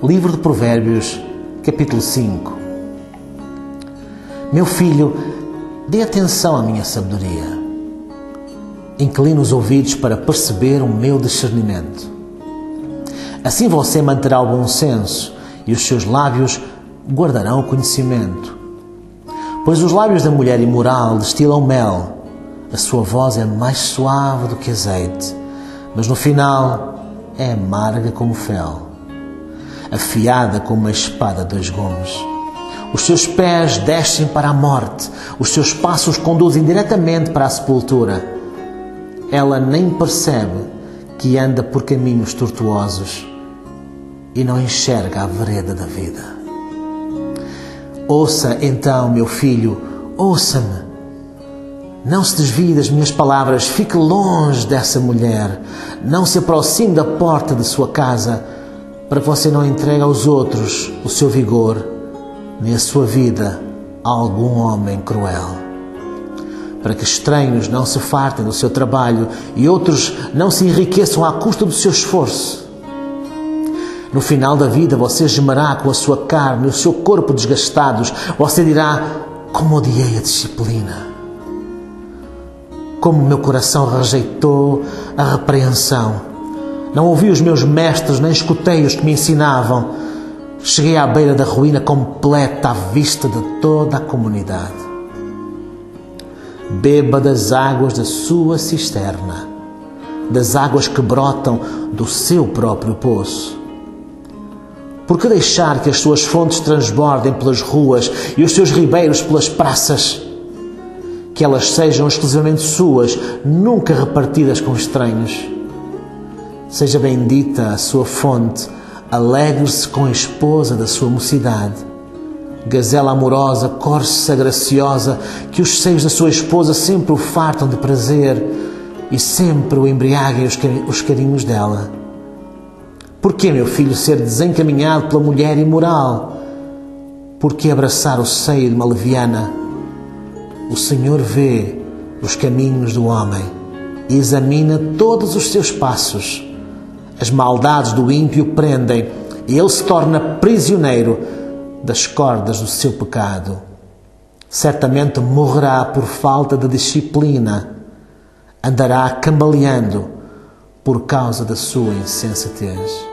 Livro de Provérbios, capítulo 5. Meu filho, dê atenção à minha sabedoria. Inclina os ouvidos para perceber o meu discernimento. Assim você manterá o bom senso e os seus lábios guardarão o conhecimento. Pois os lábios da mulher imoral destilam mel, a sua voz é mais suave do que azeite, mas no final é amarga como fel, afiada como uma espada de dois gumes. Os seus pés descem para a morte, os seus passos conduzem diretamente para a sepultura. Ela nem percebe que anda por caminhos tortuosos e não enxerga a vereda da vida. Ouça então, meu filho, ouça-me não se desvie das minhas palavras, fique longe dessa mulher. Não se aproxime da porta de sua casa, para que você não entregue aos outros o seu vigor, nem a sua vida a algum homem cruel. Para que estranhos não se fartem do seu trabalho e outros não se enriqueçam à custa do seu esforço. No final da vida você gemerá com a sua carne o seu corpo desgastados. Você dirá: Como odiei a disciplina como meu coração rejeitou a repreensão. Não ouvi os meus mestres, nem escutei os que me ensinavam. Cheguei à beira da ruína completa à vista de toda a comunidade. Beba das águas da sua cisterna, das águas que brotam do seu próprio poço. Por que deixar que as suas fontes transbordem pelas ruas e os seus ribeiros pelas praças? que elas sejam exclusivamente suas, nunca repartidas com estranhos. Seja bendita a sua fonte, alegre-se com a esposa da sua mocidade. Gazela amorosa, corça graciosa, que os seios da sua esposa sempre o fartam de prazer e sempre o embriaguem os carinhos dela. Por que, meu filho, ser desencaminhado pela mulher imoral? Por que abraçar o seio de uma leviana? O Senhor vê os caminhos do homem e examina todos os seus passos. As maldades do ímpio prendem e ele se torna prisioneiro das cordas do seu pecado. Certamente morrerá por falta de disciplina, andará cambaleando por causa da sua insensatez.